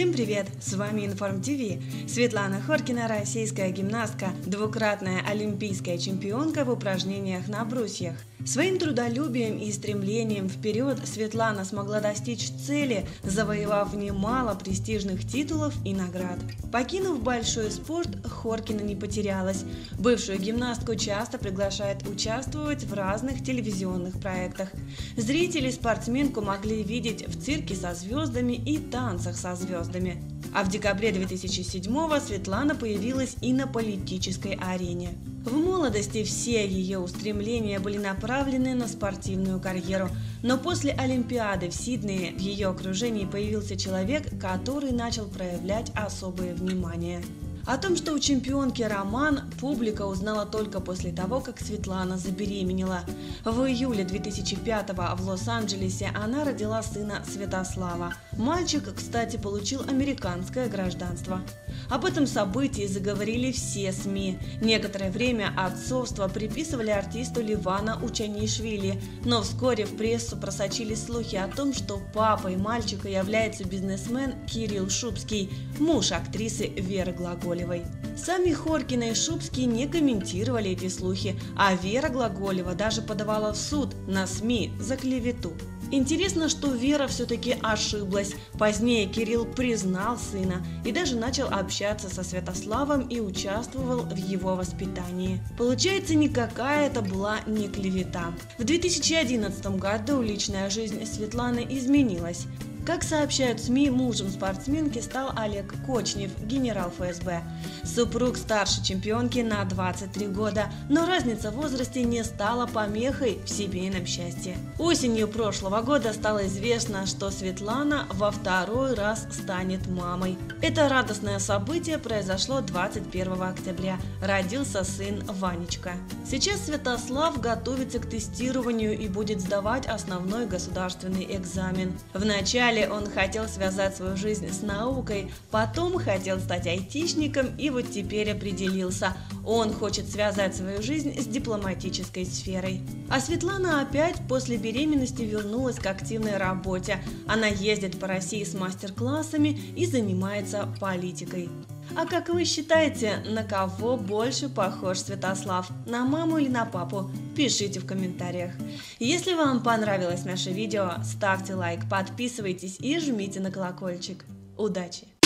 Всем привет! С вами Информ ТВ. Светлана Хоркина, российская гимнастка, двукратная олимпийская чемпионка в упражнениях на брусьях. Своим трудолюбием и стремлением вперед Светлана смогла достичь цели, завоевав немало престижных титулов и наград. Покинув большой спорт, Хоркина не потерялась. Бывшую гимнастку часто приглашают участвовать в разных телевизионных проектах. Зрители спортсменку могли видеть в цирке со звездами и танцах со звездами. А в декабре 2007 Светлана появилась и на политической арене. В молодости все ее устремления были направлены на спортивную карьеру, но после Олимпиады в Сиднее в ее окружении появился человек, который начал проявлять особое внимание. О том, что у чемпионки роман, публика узнала только после того, как Светлана забеременела. В июле 2005-го в Лос-Анджелесе она родила сына Святослава. Мальчик, кстати, получил американское гражданство. Об этом событии заговорили все СМИ. Некоторое время отцовство приписывали артисту Ливана Учанишвили, но вскоре в прессу просочились слухи о том, что папой мальчика является бизнесмен Кирилл Шубский, муж актрисы Веры Глаголевой. Сами Хоркина и Шубский не комментировали эти слухи, а Вера Глаголева даже подавала в суд на СМИ за клевету. Интересно, что Вера все-таки ошиблась. Позднее Кирилл признал сына и даже начал общаться со Святославом и участвовал в его воспитании. Получается, никакая это была не клевета. В 2011 году личная жизнь Светланы изменилась. Как сообщают СМИ, мужем спортсменки стал Олег Кочнев, генерал ФСБ. Супруг старше чемпионки на 23 года, но разница в возрасте не стала помехой в семейном счастье. Осенью прошлого года стало известно, что Светлана во второй раз станет мамой. Это радостное событие произошло 21 октября. Родился сын Ванечка. Сейчас Святослав готовится к тестированию и будет сдавать основной государственный экзамен. Вначале Вначале он хотел связать свою жизнь с наукой, потом хотел стать айтишником и вот теперь определился. Он хочет связать свою жизнь с дипломатической сферой. А Светлана опять после беременности вернулась к активной работе. Она ездит по России с мастер-классами и занимается политикой. А как вы считаете, на кого больше похож Святослав? На маму или на папу? Пишите в комментариях. Если вам понравилось наше видео, ставьте лайк, подписывайтесь и жмите на колокольчик. Удачи!